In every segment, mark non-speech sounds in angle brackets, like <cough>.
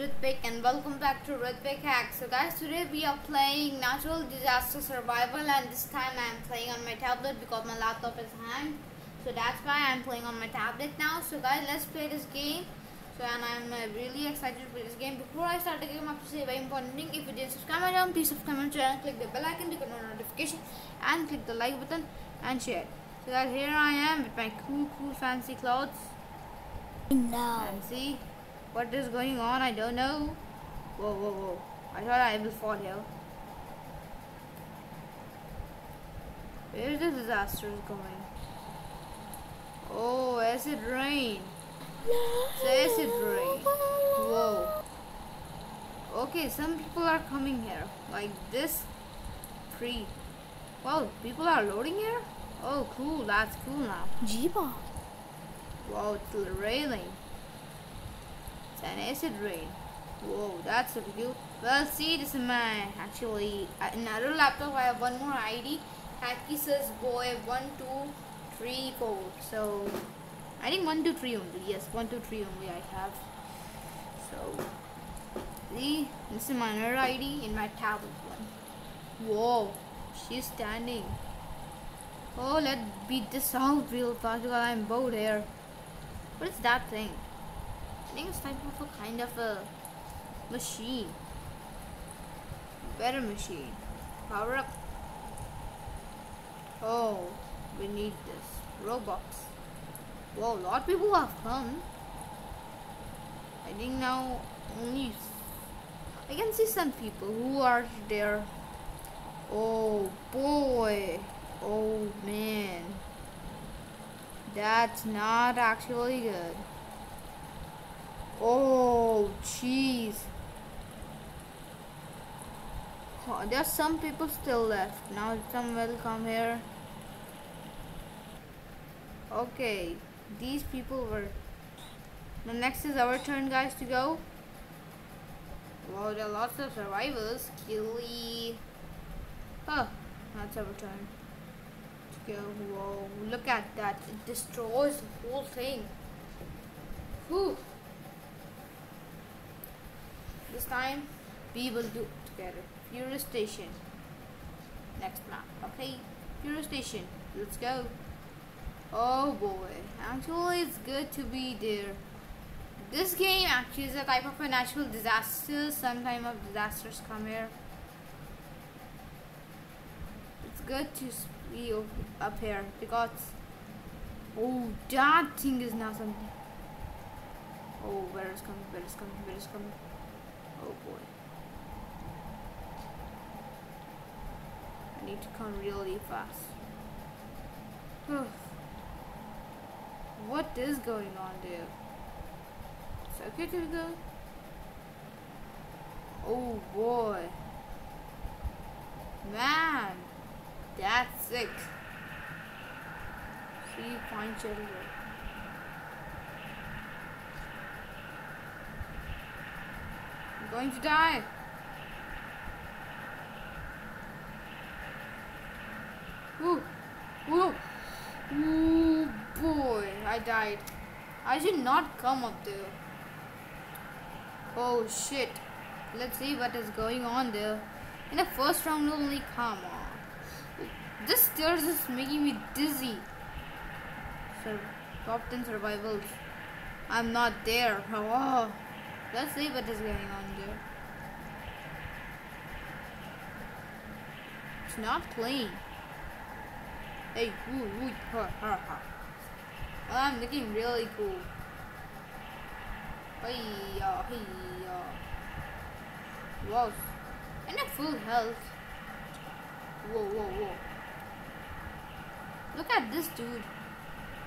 Ritwik and welcome back to Ritwik Hack. So guys, today we are playing Natural Disaster Survival and this time I am playing on my tablet because my laptop is hanged. So that's why I am playing on my tablet now. So guys, let's play this game. So and I'm uh, really excited for this game. Before I start the game, I have to say a very important thing. If you didn't subscribe my channel, please subscribe my channel, click the bell icon to get a notification and click the like button and share. So guys, here I am with my cool, cool fancy clothes. No. And see what is going on, I don't know. Whoa, whoa, whoa. I thought I will fall here. Where is the disaster going? Oh, acid rain. It's acid rain. Whoa. Okay, some people are coming here. Like this tree. Wow, people are loading here? Oh, cool. That's cool now. Jeeba. Wow, it's raining. An acid rain. Whoa, that's a cute. Well, see, this is my actually another laptop. I have one more ID. Hacky says boy one two three four. So I think one two three only. Yes, one two three only. I have. So see, this is my another ID in my tablet one. Whoa, she's standing. Oh, let's beat this out real fast because I'm bored here. What is that thing? I think it's of a kind of a machine. Better machine. Power up. Oh, we need this. Robux. Whoa, a lot of people have come. I think now only I can see some people who are there. Oh boy. Oh man. That's not actually good. Oh, jeez. Oh, are some people still left. Now some will come here. Okay, these people were. The next is our turn, guys, to go. Wow, there are lots of survivors. Killy. Oh, that's our turn to go. Whoa, look at that. It destroys the whole thing. Whew. This time, we will do it together. Fury Station. Next map. Okay, Fury Station. Let's go. Oh boy. Actually, it's good to be there. This game actually is a type of a natural disaster. Some time of disasters come here. It's good to be up- up here because oh that thing is now something. Oh, where is coming? Where is coming? Where is coming? Oh boy. I need to come really fast. what is going on there? It's okay to go. Oh boy. Man, that's sick. See, find shelter. Going to die. Ooh, ooh, ooh, boy, I died. I should not come up there. Oh shit. Let's see what is going on there. In the first round only, come on. This stairs is making me dizzy. Sur top 10 survivals. I'm not there. <laughs> Oh. Let's see what is going on there. It's not playing. Hey, woo, woo, ha, ha, ha. I'm looking really cool. Hey, uh, hey, uh. Wow. And at full health. Whoa, whoa, whoa. Look at this dude.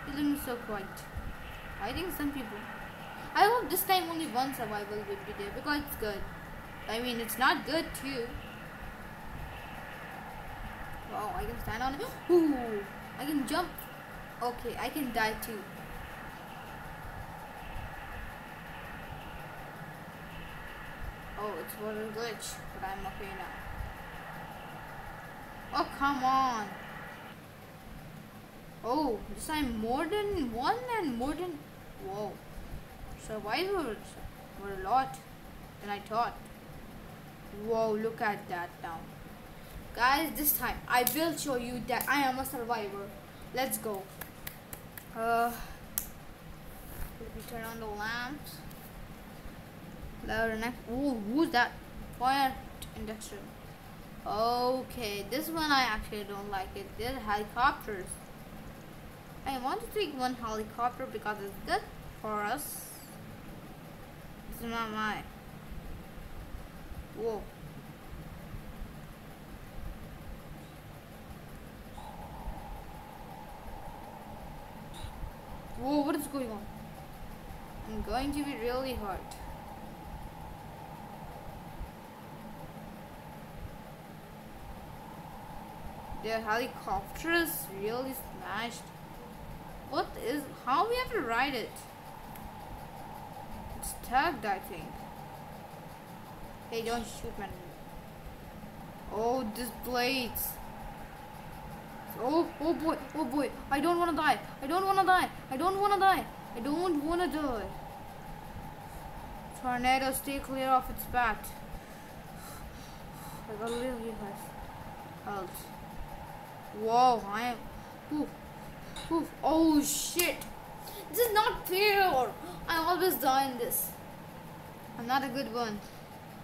He looks so quiet. I think some people. I hope this time only one survival would be there because it's good. I mean, it's not good too. Wow, I can stand on it. <gasps> Ooh, I can jump. Okay, I can die too. Oh, it's a glitch, but I'm okay now. Oh, come on. Oh, this time more than one and more than. Whoa. Survivors were a lot. than I thought. Whoa, look at that now. Guys, this time I will show you that I am a survivor. Let's go. Uh, let me turn on the lamps. Louder next. Ooh, who's that? Fire induction. Okay, this one I actually don't like it. There's helicopters. I want to take one helicopter because it's good for us. it's not my. Whoa. Whoa, what is going on? I'm going to be really hurt. The helicopter is really smashed. What is, how we have to ride it? It's tagged, I think. Hey, don't shoot man. Oh, this blades. Oh, oh boy, oh boy. I don't want to die. I don't want to die. I don't want to die. I don't want to die. Tornado, stay clear of its path. <sighs> I got a little health. Whoa, I am. Oof. Oh shit. This is not fair. I always die in this. I'm not a good one.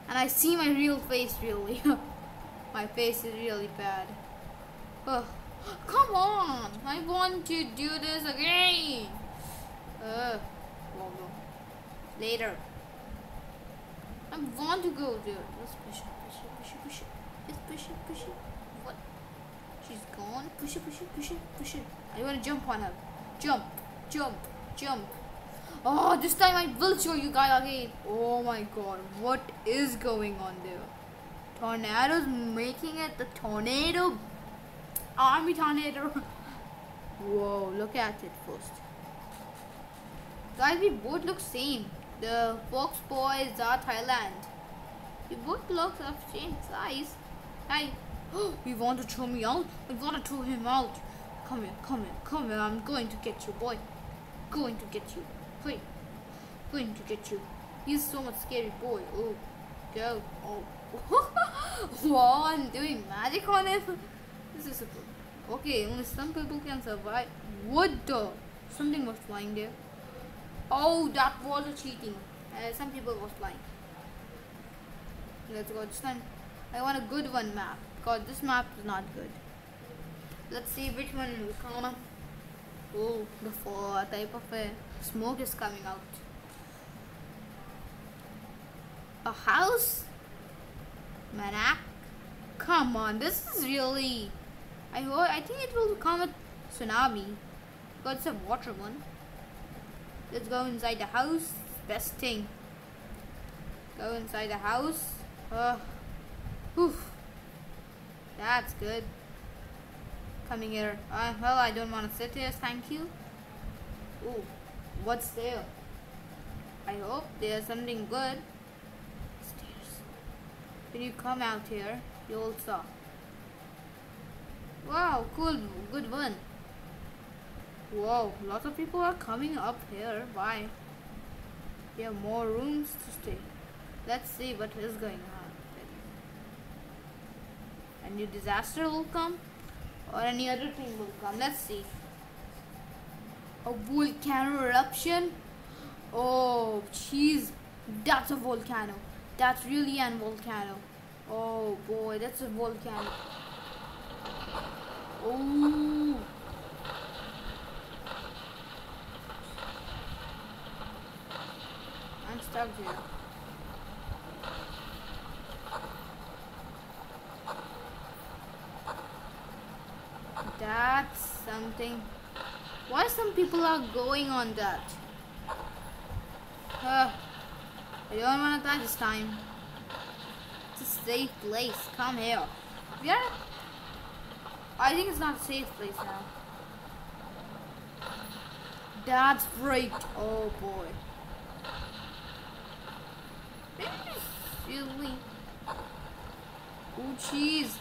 And I see my real face really. <laughs> my face is really bad. Oh, come on. I want to do this again. Uh, well, no. Later. I want to go there. Let's push it, push it, push it, push it. Let's push it, push it. What? She's gone. Push it, push it, push it, push it. I want to jump on her. Jump, jump, jump. Oh, this time I will show you guys again. Oh my god, what is going on there? Tornadoes making it the tornado army tornado. Whoa, look at it first. Guys, we both look same. The Fox boys are Thailand. We both look of same size. Hey, <gasps> we want to throw me out? We want to throw him out. Come here, come here, come here. I'm going to get you, boy. Going to get you. Hey, going to get you. He's so much scary boy. Oh, go. Oh. <laughs> wow, I'm doing magic on him. This is a super. Okay, only some people can survive. What the? Something was flying there. Oh, that was a cheating. Uh, some people was flying. Let's go this time. I want a good one map because this map is not good. Let's see which one will come up. Oh, the four type of a smoke is coming out. A house? Manak? Come on, this is really. I. I think it will come a tsunami it's a water one. Let's go inside the house. Best thing. Go inside the house. Uh, whew. That's good. Coming here. Uh, well, I don't want to sit here. Thank you. Ooh, what's there? I hope there's something good. Stairs. When you come out here, you'll saw. Wow, cool. Good one. Whoa, lots of people are coming up here. Why? We have more rooms to stay. Let's see what is going on. A new disaster will come or any other thing will come. Let's see. A volcano eruption. Oh, jeez. That's a volcano. That's really an volcano. Oh boy, that's a volcano. Oh. I'm stuck here. That's something. Why some people are going on that? Uh, I don't want to die this time. It's a safe place. Come here. Yeah. I think it's not a safe place now. That's freaked. Oh boy. Really? Oh jeez.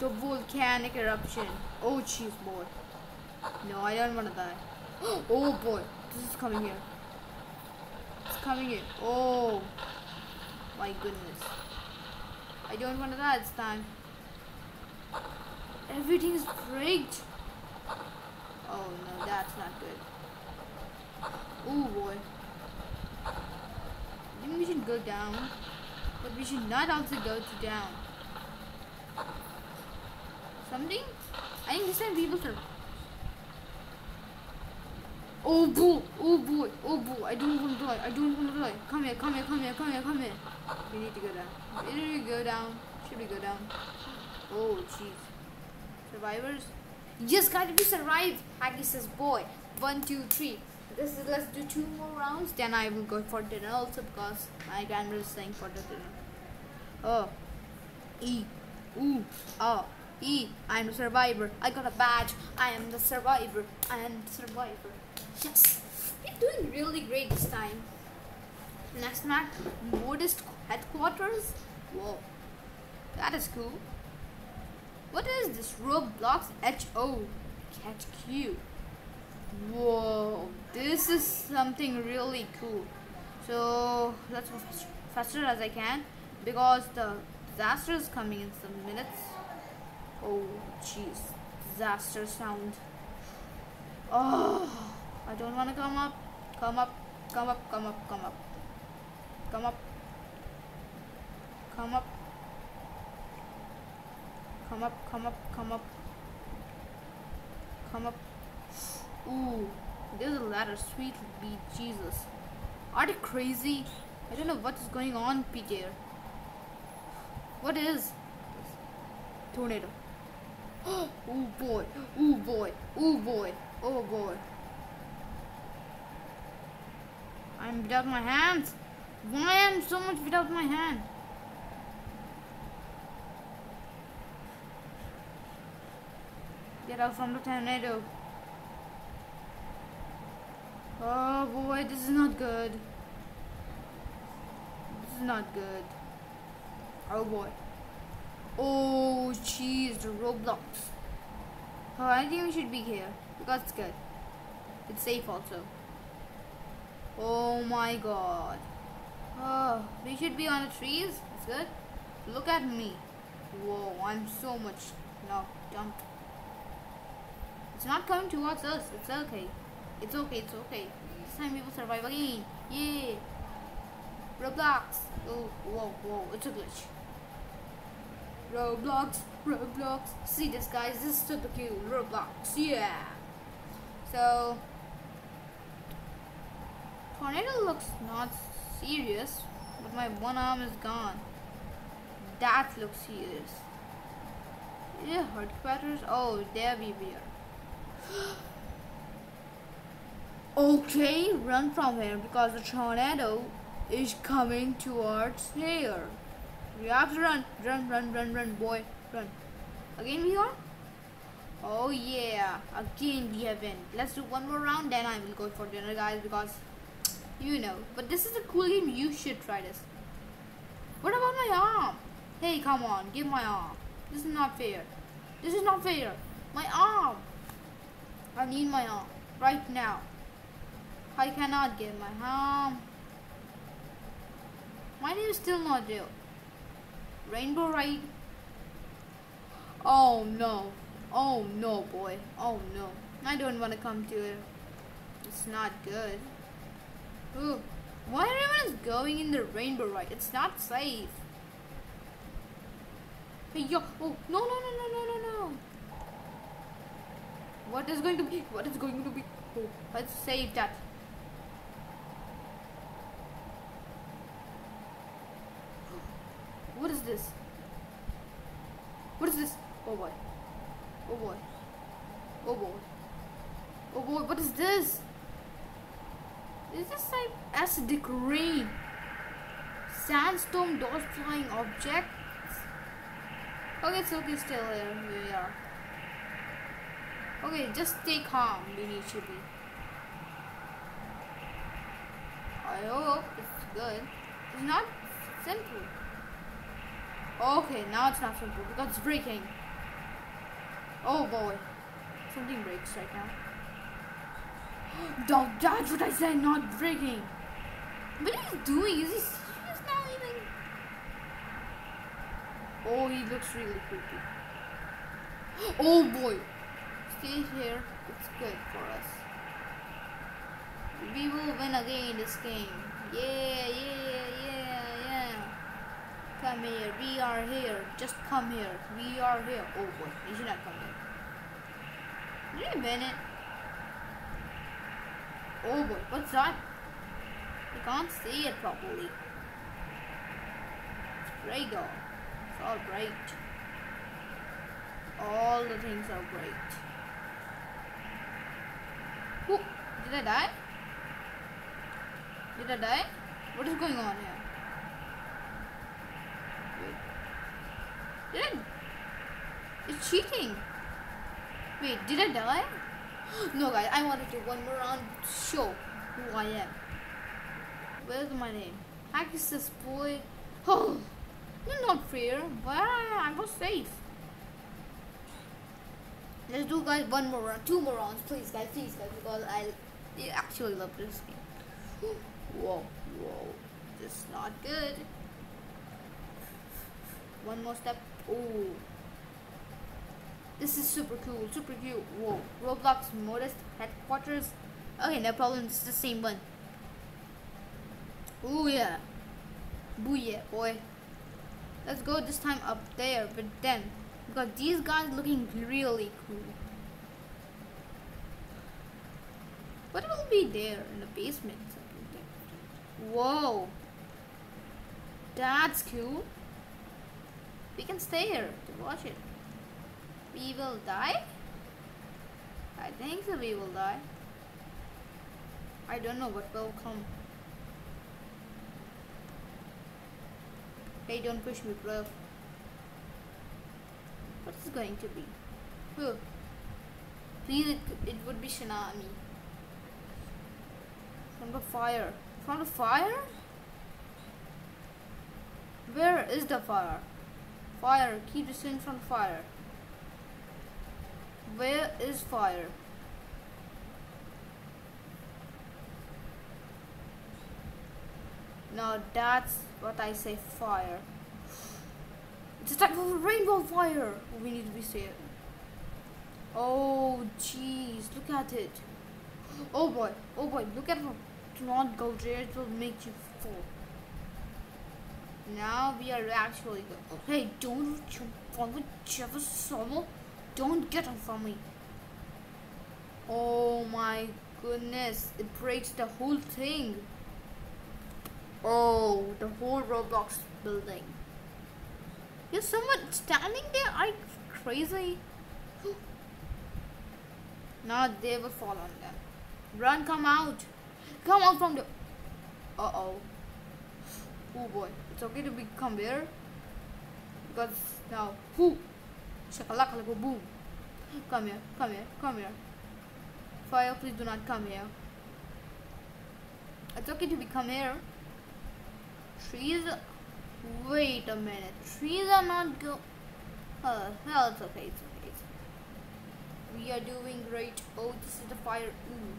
The volcanic eruption. Oh jeez boy. No, I don't wanna die. <gasps> Oh boy. This is coming here. It's coming here. Oh. my goodness. I don't want to die this time. Everything is rigged. Oh no, that's not good. Oh boy. I think we should go down. But we should not also go to down. Something? I think this time people should. Oh boy, oh boy, oh boy, I don't want to die, I don't want to die. Come here, come here, come here, come here, come here. We need to go down. Do we go down? Should we go down? Oh jeez. Survivors? Yes, guys, we survived. Aggie says, boy. One, two, three. This is let's do two more rounds. Then I will go for dinner also because my grandmother is saying for the dinner. Oh. E. Ooh. Oh. E. I'm a survivor. I got a badge. I am the survivor. I am the survivor. Yes. We're doing really great this time. Next map, modest headquarters. Whoa. That is cool. What is this? Roblox HO HQ. Whoa, this is something really cool. So let's go faster, faster as I can because the disaster is coming in some minutes. Oh, jeez, disaster sound. Oh, I don't want to come up. Come up, come up, come up, come up, come up, come up. Come up, come up, come up. Come up. Ooh, there's a ladder. Sweet be Jesus. Are they crazy? I don't know what is going on, PJ. What is? Tornado. <gasps> oh boy. Oh boy. Oh boy. Oh boy. I'm without my hands. Why am so much without my hand? Get out from the tornado. Oh boy, this is not good. This is not good. Oh boy. Oh jeez, the Roblox. Oh, I think we should be here because it's good. It's safe also. Oh my god. Oh, we should be on the trees. It's good. Look at me. Whoa, I'm so much. No, don't. It's not coming towards us. It's okay. It's okay. It's okay. This time we will survive again. Yeah. Roblox. Oh, whoa, whoa. It's a glitch. Roblox. Roblox. See this, guys. This is super cute. Roblox. Yeah. So, tornado looks not serious, but my one arm is gone. That looks serious. Yeah, headquarters. Oh, there we are. <gasps> okay, run from here because the tornado is coming towards here. We have to run, run, run, run, run, boy, run. Again we are? Oh yeah, again we have been. Let's do one more round, then I will go for dinner, guys, because you know. But this is a cool game. You should try this. What about my arm? Hey, come on, give my arm. This is not fair. This is not fair. My arm. I need my arm right now. I cannot get my arm. My name is still not there. Rainbow Ride. Oh no. Oh no, boy. Oh no. I don't want to come to it. It's not good. Ooh. Why everyone is going in the rainbow ride? It's not safe. Hey yo! Oh no no no no no no no! What is going to be? What is going to be? Oh, let's save that. What is this? What is this? Oh boy. Oh boy. Oh boy. Oh boy, what is this? Is this like acidic rain? Sandstorm dodge flying objects? Okay, it's okay still here. We are. Okay, just stay calm, we need to be. I hope it's good. It's not simple. Okay, now it's not simple because it's breaking. Oh boy. Something breaks right now. <gasps> Dog, that's what I said, not breaking. What is he doing? Is he serious now even? Oh, he looks really creepy. <gasps> Oh boy! Stay here. It's good for us. We will win again this game. Yeah, yeah, yeah, yeah. Come here. We are here. Just come here. We are here. Oh boy, you should not come here. Wait a minute. Oh boy, what's that? You can't see it properly. It's though. It's all bright. All the things are bright. Did I die? Did I die? What is going on here? Wait. Did I? It's cheating. Wait, did I die? <gasps> No guys, I want to do one more round to show who I am. Where's my name? Hack is this boy. Oh, <gasps> you're not fair, but I was safe. Let's do guys one more round, two more rounds, please guys, please guys, because I actually love this game. Whoa, whoa, this is not good. One more step. Oh. This is super cool, super cute. Whoa, Roblox Modest headquarters. Okay, no problem. It's the same one. Oh yeah, booyah, boy. Let's go this time up there, but then because these guys looking really cool. What will be there in the basement? Whoa, that's cool. We can stay here to watch it. We will die? I think so we will die. I don't know what will come. Hey, don't push me, bro. What is going to be? Who? Please, it, it would be tsunami. From the fire. From the fire? Where is the fire? Fire. Keep the descending from fire. Where is fire? Now that's what I say fire. It's a type of rainbow fire. We need to be safe. Oh jeez, look at it. Oh boy, oh boy, look at it. Do not go there, it will make you fall. Now we are actually good. Hey, don't jump on the Jefferson. Don't get him from me. Oh my goodness. It breaks the whole thing. Oh, the whole Roblox building. Is someone standing there? Are you crazy? now they will fall on them. Run, come out. Come out from the... Uh-oh. Oh boy. It's okay to become there. Because now... Who? Shakalaka boom. Come here, come here, come here. Fire, please do not come here. It's okay to become here. Trees. Wait a minute. Trees are not go. Oh, hell, it's okay, it's okay, it's okay. We are doing great. Oh, this is the fire. Ooh.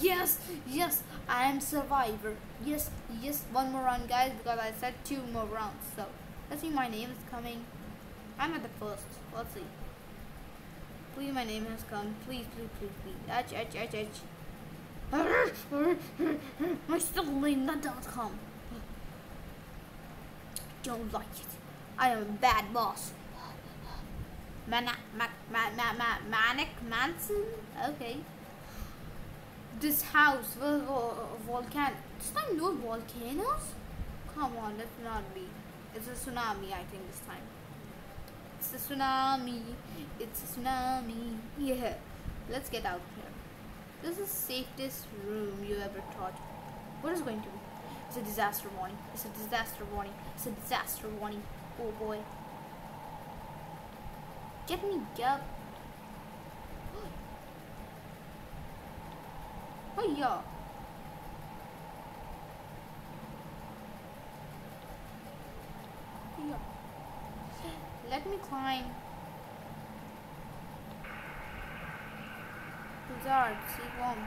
Yes, yes, I am survivor. Yes, yes, one more round, guys, because I said two more rounds. So, let's see, my name is coming. I'm at the first. Let's see. Please, my name has come. Please, please, please, please. Etch, etch, etch, etch. My still name that dot com. Don't like it. I am a bad boss. Man, man, man, man, man, Manic Manson? Okay. This house will volcano. This time no volcanoes? Come on, let's not be. It's a tsunami, I think, this time. It's a tsunami. It's a tsunami. Yeah. Let's get out here. This is safest room you ever thought. What is going to be? It's a disaster warning. It's a disaster warning. It's a disaster warning. Oh boy. Get me up. Oh yeah. Yeah. Let me climb. Blizzard. Seek warm.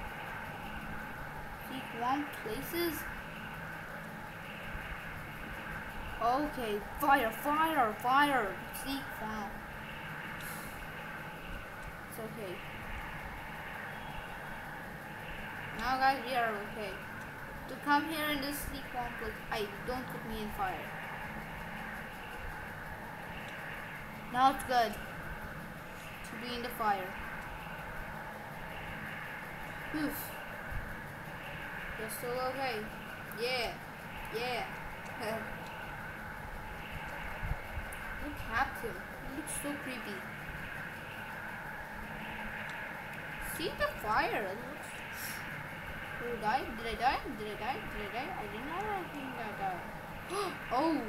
Seek warm places. Okay, fire, fire, fire. See, wow. It's okay. Now guys, we are okay. To come here in this one, but I don't put me in fire. Now it's good to be in the fire. Oof. You're still okay. Yeah. Yeah. <laughs> Look at him. He looks so creepy. See the fire. It looks... Did I die? Did I die? Did I die? Did I die? I didn't know I think I died. oh!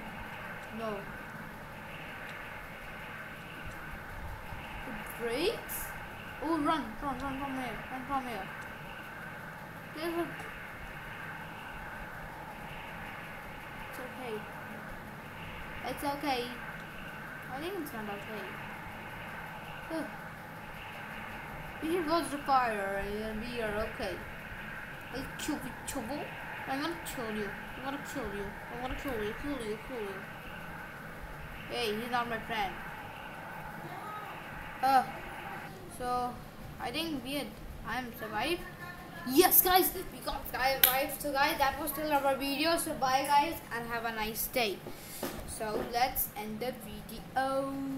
No. It breaks? Oh, run, run, run from here, run from here. There's a It's okay. It's okay. I it's not okay. Ugh. We to the fire and we are okay. I'll kill you, trouble. I'm gonna kill you. I'm gonna kill you. I'm gonna kill you, kill you, kill you. Hey, he's not my friend. Uh, so I think we had I'm survived. Yes, guys, we got survived. So, guys, that was still our video. So, bye, guys, and have a nice day. So, let's end the video the own